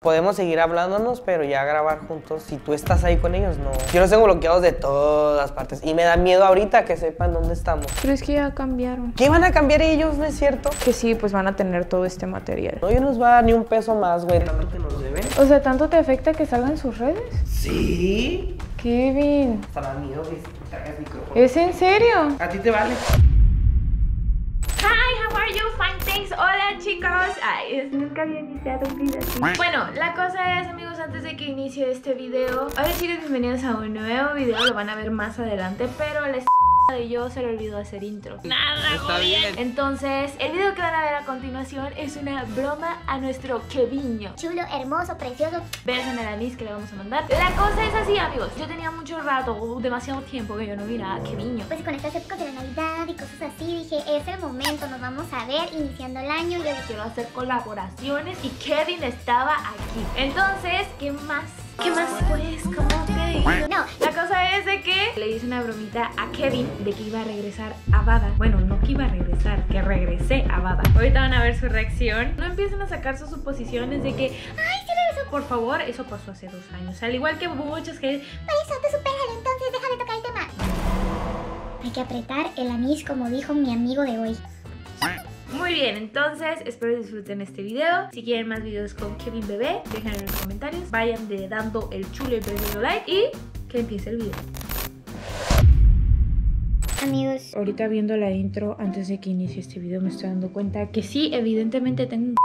Podemos seguir hablándonos, pero ya grabar juntos. Si tú estás ahí con ellos, no. Yo los tengo bloqueados de todas partes. Y me da miedo ahorita que sepan dónde estamos. Pero es que ya cambiaron. ¿Qué van a cambiar ellos? ¿No es cierto? Que sí, pues van a tener todo este material. No, yo nos va a dar ni un peso más, güey. Realmente nos deben. O sea, ¿tanto te afecta que salgan sus redes? Sí. Kevin, Hasta da miedo que traigas micrófono. ¿es en serio? A ti te vale. Thanks. Hola, chicos. Ay, nunca había iniciado un video así. Bueno, la cosa es, amigos, antes de que inicie este video. Hola, chicos, bienvenidos a un nuevo video. Lo van a ver más adelante, pero les de yo se le olvidó hacer intro. Nada, Está bien. Entonces, el video que van a ver a continuación es una broma a nuestro Keviño. Chulo, hermoso, precioso. Besos en el anís que le vamos a mandar. La cosa es así, amigos. Yo tenía mucho rato, demasiado tiempo que yo no miraba a Keviño. Pues con estas épocas de la Navidad y cosas así, dije, es el momento, nos vamos a ver iniciando el año. Yo dije, quiero hacer colaboraciones y Kevin estaba aquí. Entonces, ¿qué más? ¿Qué más pues? ¿Cómo no, La cosa es de que le hice una bromita a Kevin de que iba a regresar a Bada. Bueno, no que iba a regresar, que regresé a Bada. Ahorita van a ver su reacción. No empiecen a sacar sus suposiciones de que, ay, sí regresó. Por favor, eso pasó hace dos años. Al igual que muchos que Marisa, te supéralo, entonces deja de tocar el tema. Hay que apretar el anís como dijo mi amigo de hoy. Muy bien, entonces espero disfruten este video. Si quieren más videos con Kevin Bebé, déjenlo en los comentarios. Vayan de dando el chulo y perdiendo like y que empiece el video. Amigos, Ahorita viendo la intro, antes de que inicie este video, me estoy dando cuenta que sí, evidentemente tengo un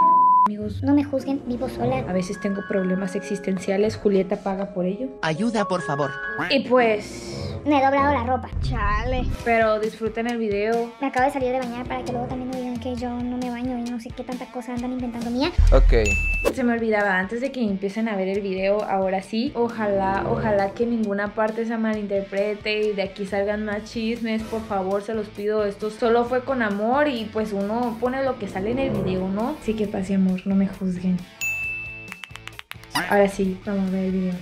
amigos. no me juzguen, vivo sola. A veces tengo problemas existenciales, Julieta paga por ello. Ayuda, por favor. Y pues... Me he doblado la ropa. Chale. Pero disfruten el video. Me acabo de salir de bañar para que luego también me digan que yo no me baño y no sé qué tanta cosa andan inventando mía. Ok. Se me olvidaba, antes de que empiecen a ver el video, ahora sí, ojalá, ojalá que ninguna parte se malinterprete y de aquí salgan más chismes, por favor, se los pido, esto solo fue con amor y pues uno pone lo que sale en el video, ¿no? Así que pase amor, no me juzguen. Ahora sí, vamos a ver el video.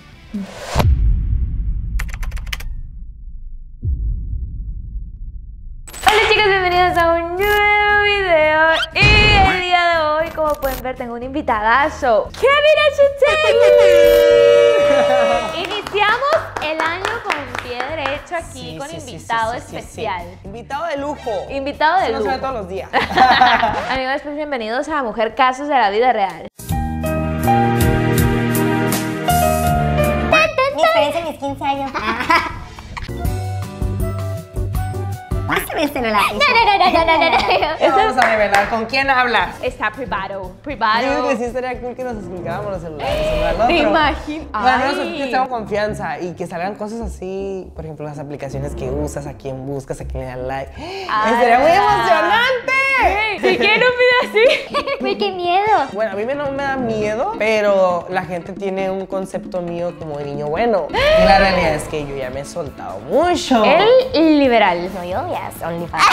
Hola chicos, bienvenidos a un nuevo video Y el día de hoy, como pueden ver, tengo un invitadazo Kevin H. Iniciamos el año con pie derecho aquí Sí, con sí, invitado sí, sí, sí, sí. especial Invitado de lujo. Invitado de Eso no se ve lujo todos los días. Amigos, pues bienvenidos a Mujer Casos de la Vida Real Mi experiencia en mis 15 años. Pásame el celular. No, no, no, no, no, no, no. Ya vamos a revelar con quién hablas. Está privado, Yo digo privado que sí estaría cool que nos explicáramos los celulares. Te imagino. Bueno, no, Ay. que tengo confianza y que salgan cosas así, por ejemplo, las aplicaciones que usas, a quién buscas, a quién le das like. ¡Sería muy emocionante! Si quieren un video así qué miedo. Bueno, a mí me- no me da miedo, pero la gente tiene un concepto mío como de niño bueno. Y la realidad es que yo ya me he soltado mucho. El liberal No, yo, yes, OnlyFans.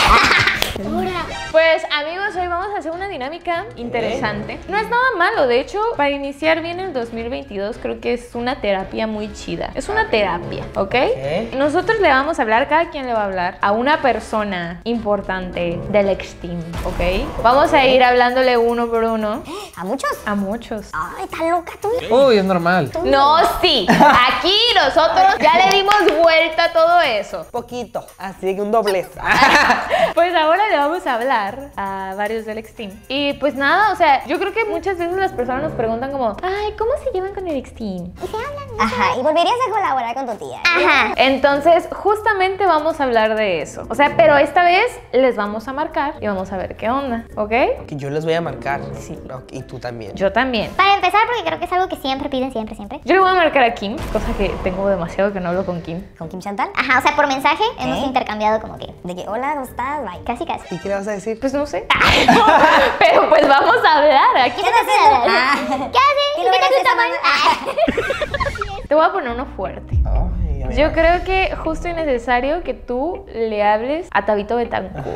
Pues amigos, hoy hacer una dinámica interesante. No es nada malo, de hecho, para iniciar bien el 2022 creo que es una terapia muy chida. Es una terapia, ¿ok? Ok. Nosotros le vamos a hablar, cada quien le va a hablar a una persona importante del ex-team, ¿ok? Vamos a ir hablándole uno por uno ¿A muchos? a muchos. Ay, está loca tú. Uy, es normal. No, sí. Aquí nosotros ya le dimos vuelta a todo eso. Poquito, así que un doblez. Pues ahora le vamos a hablar a varios del ex Y pues nada, o sea, yo creo que muchas veces las personas nos preguntan como, ay, ¿cómo se llevan con el ex team? Y se hablan. Ajá, y volverías a colaborar con tu tía. Ajá. Entonces, justamente vamos a hablar de eso. O sea, pero esta vez les vamos a marcar y vamos a ver qué onda, ¿ok? Que yo les voy a marcar. Sí. Y tú también. Yo también. Para empezar, porque creo que es algo que siempre piden, siempre, siempre. Yo le voy a marcar a Kim, cosa que tengo demasiado que no hablo con Kim. ¿Con Kim Chantal? Ajá, o sea, por mensaje hemos intercambiado como que, de que, hola, ¿cómo estás? Bye. Casi, casi. ¿Y qué le vas a decir? Pues no sé. pero pues vamos a hablar. Aquí ¿Qué haciendo? ¿Qué haces? ¿Qué tu logras tamaño. te voy a poner uno fuerte. Ay. Yo creo que justo y necesario que tú le hables a Tabito Betancourt.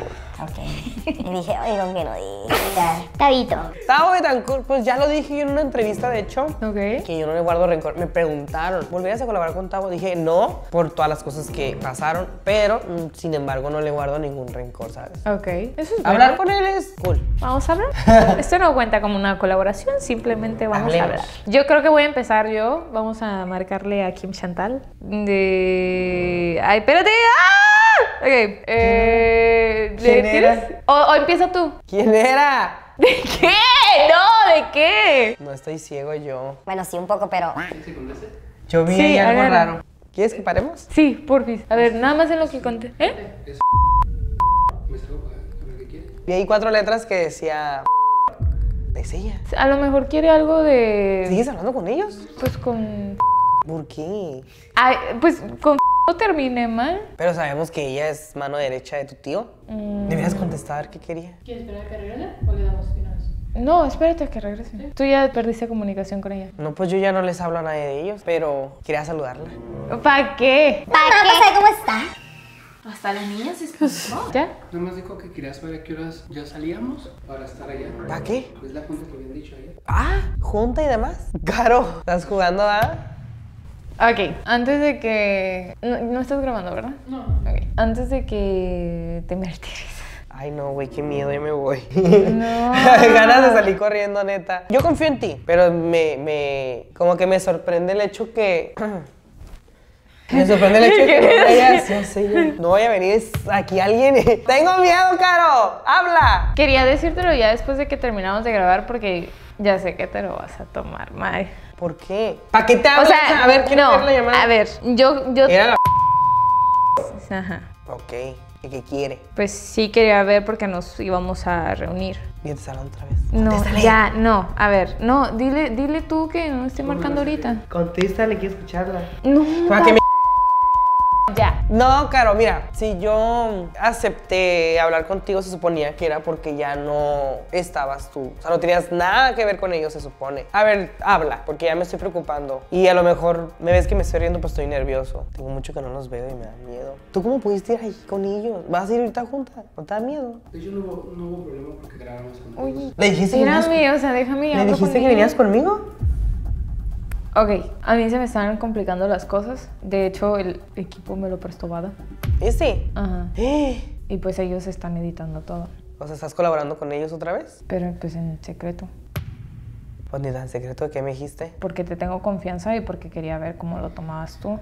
Ok. Y dije, oye, ¿con qué no diga? Tabito. Tavo Betancourt, pues ya lo dije yo en una entrevista, de hecho. Ok. Que yo no le guardo rencor. Me preguntaron, ¿volverías a colaborar con Tavo? Dije, no, por todas las cosas que pasaron, pero mm, sin embargo no le guardo ningún rencor, ¿sabes? Ok. Eso es Hablar bueno. con él es cool. Vamos a hablar. Esto no cuenta como una colaboración, simplemente vamos Hablemos. a hablar. Yo creo que voy a empezar yo. Vamos a marcarle a Kim Chantal. De. Ay, espérate. ¡Ah! Ok. Eh, ¿le ¿Quién era? O, o empieza tú. ¿Quién era? ¿De qué? No, ¿de qué? No estoy ciego yo. Bueno, sí, un poco, pero. Yo vi Sí, ahí algo agarra. raro. ¿Quieres que paremos? Sí, porfis. A ver, nada más en lo que conté. ¿Eh? Vi ahí cuatro letras que decía... Es ella. A lo mejor quiere algo de. ¿Sigues hablando con ellos? Pues con. ¿Por qué? Ay, pues con. No terminé mal. Pero sabemos que ella es mano derecha de tu tío. Mm. Deberías contestar qué quería. ¿Quieres esperar a que regrese o le damos vez? No, espérate a que regrese. Tú ya perdiste comunicación con ella. No, pues yo ya no les hablo a nadie de ellos, pero quería saludarla. ¿Para qué? ¿Para ¿sabe cómo está? Hasta las niñas se espantó. ¿Ya? Nomás dijo que quería saber a qué horas ya salíamos para estar allá. ¿Para qué? Es la junta que habían dicho ayer. Ah, junta y demás. Caro, ¿estás jugando a...? Ok, antes de que... No, no estás grabando, ¿verdad? No. Ok, antes de que te martires. Ay, no, güey, qué miedo, ya me voy. No. Ganas de salir corriendo, neta. Yo confío en ti, pero me, me... Como que me sorprende el hecho que... Me sorprende el hecho de que no vayas, no sé, no vaya a venir aquí alguien. Tengo miedo, Caro. Habla. Quería decírtelo ya después de que terminamos de grabar porque ya sé que te lo vas a tomar mal. ¿Por qué? ¿Para qué te O hablas? sea, a ver, quiero no, ver la llamada. a ver, yo... yo Era la... Ajá. Ok, ¿y qué quiere? Pues sí quería ver porque nos íbamos a reunir. Al salón otra vez. No, Contéstale. ya, no. A ver, no, dile, dile tú que no estoy marcando ahorita. Contéstale, quiero escucharla. No, Para que me... ya. No, Caro, mira, si yo acepté hablar contigo, se suponía que era porque ya no estabas tú. O sea, no tenías nada que ver con ellos, se supone. A ver, habla, porque ya me estoy preocupando. Y a lo mejor me ves que me estoy riendo, pues estoy nervioso. Tengo mucho que no los veo y me da miedo. ¿Tú cómo pudiste ir ahí con ellos? ¿Vas a ir ahorita juntas? ¿No te da miedo? De hecho, no hubo, no hubo problema porque grabamos con Oye, ¿Le dijiste, que venías, espérame, o sea, déjame ¿le dijiste que venías conmigo? Ok, a mí se me están complicando las cosas. De hecho, el equipo me lo prestó Bada. ¿Y sí? Ajá. Eh, Y pues ellos están editando todo. O sea, ¿estás colaborando con ellos otra vez? Pero pues en secreto. Pues ni tan secreto de qué me dijiste. Porque te tengo confianza y porque quería ver cómo lo tomabas tú.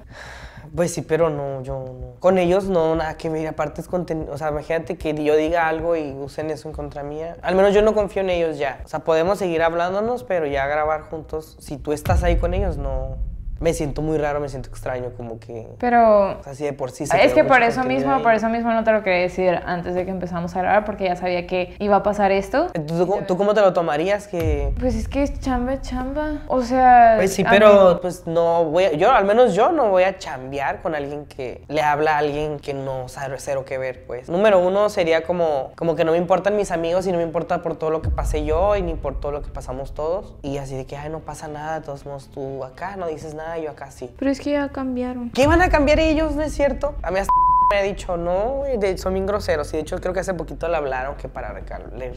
Pues sí, pero no, yo no. Con ellos no, nada que ver. Aparte es contenido. O sea, imagínate que yo diga algo y usen eso en contra mía. Al menos yo no confío en ellos ya. O sea, podemos seguir hablándonos, pero ya grabar juntos. Si tú estás ahí con ellos, no. Me siento muy raro, me siento extraño, como que. Pero o sea, así de por sí se es que por eso mismo, ahí. por eso mismo no te lo quería decir antes de que empezamos a grabar porque ya sabía que iba a pasar esto. ¿Tú, tú- tú cómo te lo tomarías? Que. Pues es que es chamba, chamba. O sea. Pues sí, pero mí- pues no voy a, yo al menos yo no voy a chambear con alguien que le habla a alguien que no sabe cero que ver, pues. Número uno sería como, como que no me importan mis amigos y no me importa por todo lo que pasé yo y ni por todo lo que pasamos todos. Y así de que, ay, no pasa nada, de todos modos tú acá no dices nada, yo acá sí. Pero es que ya cambiaron. ¿Qué van a cambiar ellos, no es cierto? A mí hasta me ha dicho, no, de- son bien groseros. Y de hecho creo que hace poquito le hablaron que para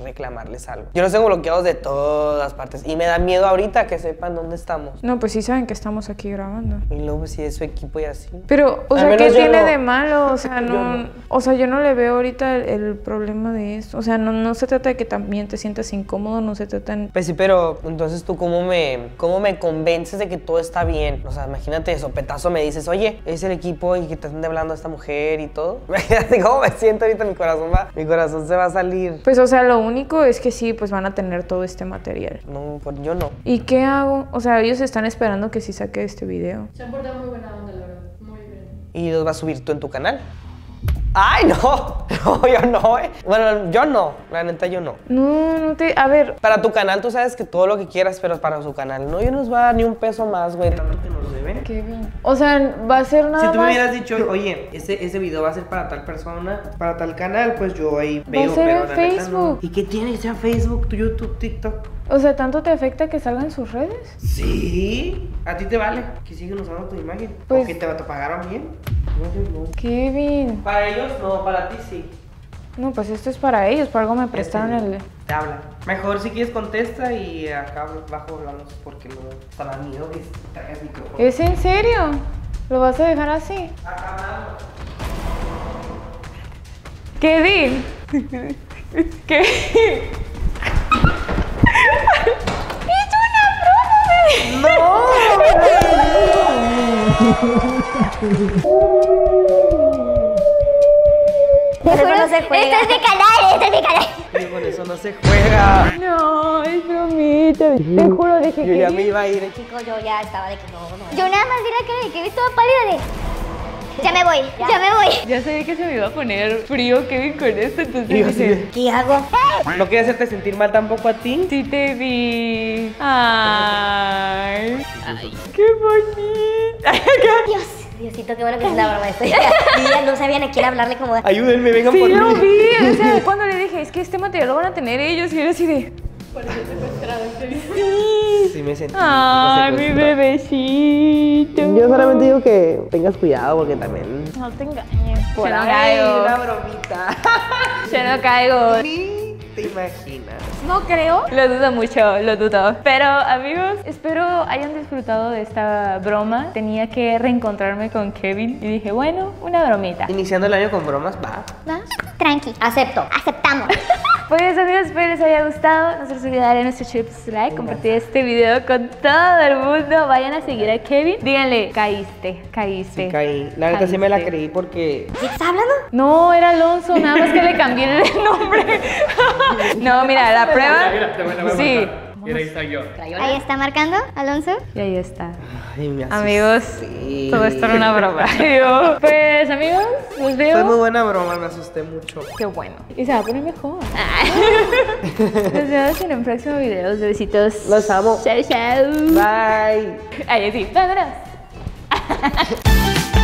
reclamarles algo. Yo los tengo bloqueados de todas partes. Y me da miedo ahorita que sepan dónde estamos. No, pues sí saben que estamos aquí grabando. Y luego si es su equipo y así. Pero, o Al sea, ¿qué tiene no. de malo? O sea, no, no. o sea, yo no le veo ahorita el, el problema de esto. O sea, no, no se trata de que también te sientas incómodo, no se trata en... Pues sí, pero entonces tú cómo me, cómo me convences de que todo está bien. O sea, imagínate de sopetazo me dices, oye, es el equipo y que te están hablando a esta mujer y todo. Imagínate cómo me siento ahorita, mi corazón va, mi corazón se va a salir. Pues, o sea, lo único es que sí, pues van a tener todo este material. No, pues yo no. ¿Y qué hago? O sea, ellos están esperando que sí saque este video. Se han portado muy buena onda, la verdad. Muy bien. Y los vas a subir tú en tu canal. ¡Ay, no! No, yo no, eh. Bueno, yo no. La neta, yo no. No, no te... A ver, Para tu canal, tú sabes que todo lo que quieras, pero para su canal, no, yo no nos va a dar ni un peso más, güey. Kevin. O sea, va a ser nada Si tú me más... hubieras dicho, oye, ese, ese video va a ser para tal persona, para tal canal, pues yo ahí veo, ser pero en la neta no. Facebook. ¿Y qué tiene? Sea Facebook, tu YouTube, TikTok. O sea, ¿tanto te afecta que salgan sus redes? Sí, a ti te vale que siguen usando tu imagen. Pues- O que te, te pagaron bien. No, yo no. Kevin. Para ellos no, para ti sí. No, pues esto es para ellos, por algo me prestaron el... Te habla. Mejor si quieres contesta y acá abajo hablamos porque luego está la miedo que traigas micrófono. ¿Es en serio? ¿Lo vas a dejar así? Acá hablamos. Kevin. ¿Qué? Eso no se juega. Esto es mi canal, esto es mi canal. Y con eso no se juega. No, es bromita. Te juro, dije Yo ya que... me iba a ir. Chico, yo ya estaba de que no, no. Yo nada más vi la cara de que vi toda pálida de... Ya me voy, ya me voy. Ya sabía que se me iba a poner frío Kevin con esto, entonces yo dije... ¿Qué hago? No quería hacerte sentir mal tampoco a ti. Sí te vi. Ay. Ay, qué bonita. Dios. Diosito, qué bueno que es la broma esta. Y ya no sabían a quién hablarle como... Ayúdenme, vengan Sí por lo mí. vi, o sea, que este material lo van a tener ellos, y era así de... Sí, me sentí. Ay, mi bebecito. Yo solamente digo que tengas cuidado porque también. No te engañes. Por Ya no ahí, caigo. una bromita. Ya no caigo. Te imaginas. No creo. Lo dudo mucho, lo dudo. Pero amigos, espero hayan disfrutado de esta broma. Tenía que reencontrarme con Kevin y dije, bueno, una bromita. Iniciando el año con bromas, va. ¿Va? Tranqui. Acepto. Aceptamos. Pues amigos, espero les haya gustado. No se les olvide darle nuestro chips like, compartir este video con todo el mundo. Vayan a seguir a Kevin. Díganle, caíste, caíste. Sí, caí. La neta sí me la creí porque. ¿Sí estás hablando? No, era Alonso, nada más que le cambié el nombre. No, mira, la prueba. Mira, te voy a Sí. Mira, ahí está yo. Ahí está marcando, Alonso. Y ahí está. Ay. Amigos, todo esto era una broma. Pues amigos, los veo. Fue muy buena broma, me asusté mucho. Qué bueno. Y se va a poner mejor. Nos vemos en un próximo video. Besitos. Los amo. Chao, chao. Bye. Ahí sí, vámonos.